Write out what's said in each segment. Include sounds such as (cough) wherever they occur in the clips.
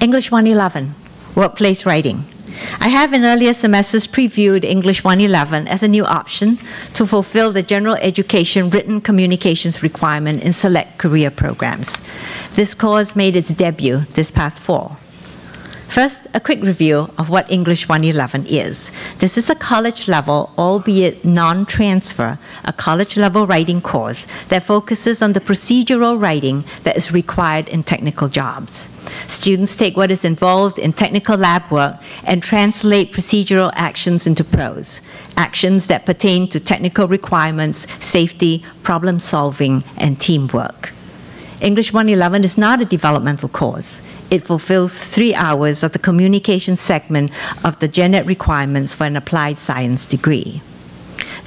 English 111, Workplace Writing. I have in earlier semesters previewed English 111 as a new option to fulfill the general education written communications requirement in select career programs. This course made its debut this past fall. First, a quick review of what English 111 is. This is a college level, albeit non transfer, a college level writing course that focuses on the procedural writing that is required in technical jobs. Students take what is involved in technical lab work and translate procedural actions into prose, actions that pertain to technical requirements, safety, problem solving, and teamwork. English 111 is not a developmental course. It fulfills three hours of the communication segment of the gen ed requirements for an applied science degree.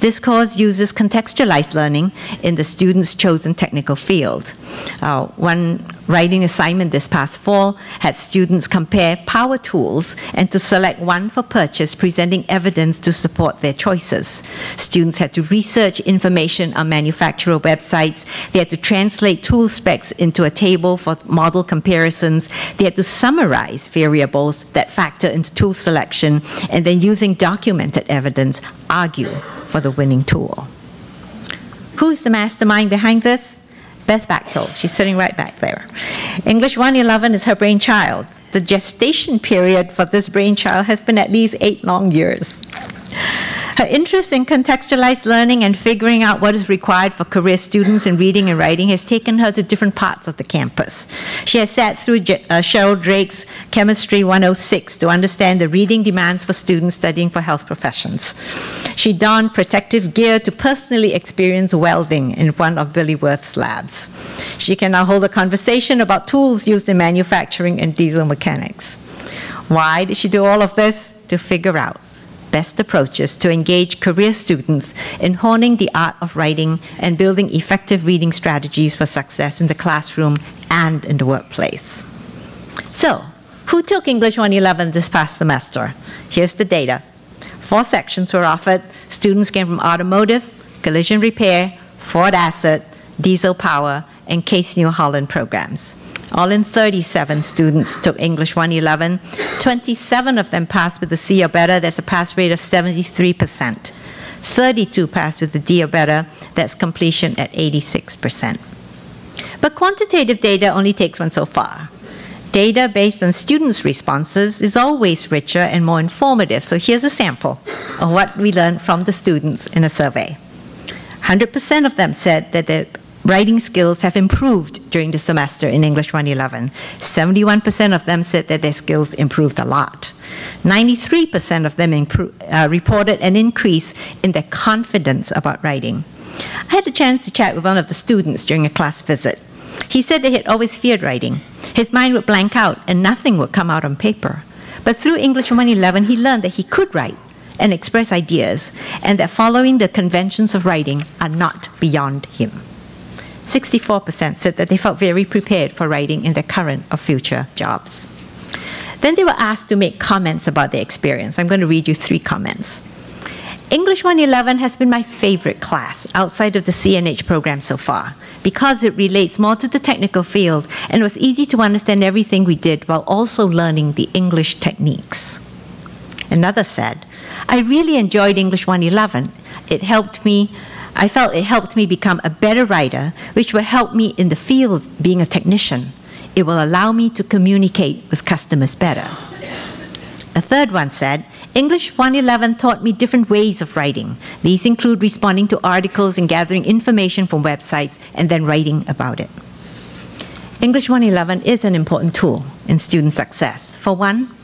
This course uses contextualized learning in the student's chosen technical field. Uh, one writing assignment this past fall had students compare power tools and to select one for purchase, presenting evidence to support their choices. Students had to research information on manufacturer websites. They had to translate tool specs into a table for model comparisons. They had to summarize variables that factor into tool selection, and then using documented evidence, argue for the winning tool. Who's the mastermind behind this? Beth Bachtold. She's sitting right back there. English 111 is her brainchild. The gestation period for this brainchild has been at least eight long years. Her (laughs) interest in contextualized learning and figuring out what is required for career students in reading and writing has taken her to different parts of the campus. She has sat through uh, Cheryl Drake's Chemistry 106 to understand the reading demands for students studying for health professions. She donned protective gear to personally experience welding in one of Billy Worth's labs. She can now hold a conversation about tools used in manufacturing and diesel mechanics. Why did she do all of this? To figure out best approaches to engage career students in honing the art of writing and building effective reading strategies for success in the classroom and in the workplace. So, who took English 111 this past semester? Here's the data. Four sections were offered. Students came from automotive, collision repair, Ford Asset, diesel power, and Case New Holland programs. All in 37 students took English 111. 27 of them passed with a C or better. That's a pass rate of 73%. 32 passed with a D or better. That's completion at 86%. But quantitative data only takes one so far. Data based on students' responses is always richer and more informative. So here's a sample of what we learned from the students in a survey. 100% of them said that their writing skills have improved during the semester in English 111. 71% of them said that their skills improved a lot. 93% of them uh, reported an increase in their confidence about writing. I had the chance to chat with one of the students during a class visit. He said that he had always feared writing. His mind would blank out and nothing would come out on paper. But through English 111, he learned that he could write and express ideas, and that following the conventions of writing are not beyond him. 64% said that they felt very prepared for writing in their current or future jobs. Then they were asked to make comments about their experience. I'm going to read you three comments. English 111 has been my favorite class outside of the CNH program so far because it relates more to the technical field and was easy to understand everything we did while also learning the English techniques. Another said, I really enjoyed English 111. It helped me I felt it helped me become a better writer, which will help me in the field being a technician. It will allow me to communicate with customers better. A third one said, English 111 taught me different ways of writing. These include responding to articles and gathering information from websites and then writing about it. English 111 is an important tool in student success. For one,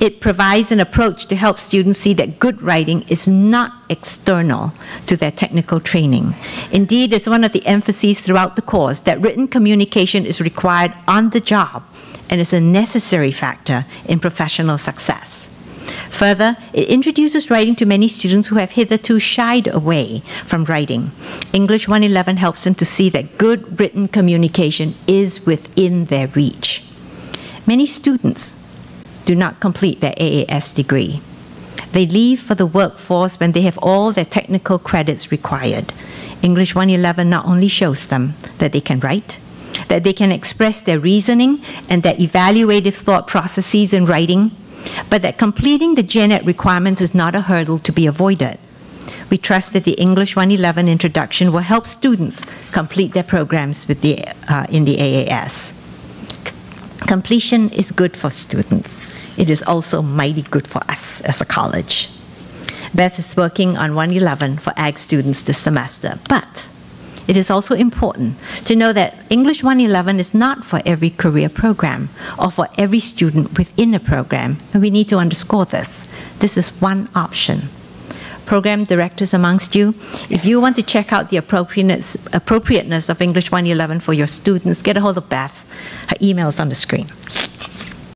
it provides an approach to help students see that good writing is not external to their technical training. Indeed, it's one of the emphases throughout the course that written communication is required on the job and is a necessary factor in professional success. Further, it introduces writing to many students who have hitherto shied away from writing. English 111 helps them to see that good written communication is within their reach. Many students do not complete their AAS degree. They leave for the workforce when they have all their technical credits required. English 111 not only shows them that they can write, that they can express their reasoning and their evaluative thought processes in writing, but that completing the Gen Ed requirements is not a hurdle to be avoided. We trust that the English 111 introduction will help students complete their programs with the, uh, in the AAS. C- completion is good for students. It is also mighty good for us as a college. Beth is working on 111 for ag students this semester, but it is also important to know that English 111 is not for every career program or for every student within a program, and we need to underscore this. This is one option. Program directors amongst you, if you want to check out the appropriateness, appropriateness of English 111 for your students, get a hold of Beth. Her email is on the screen.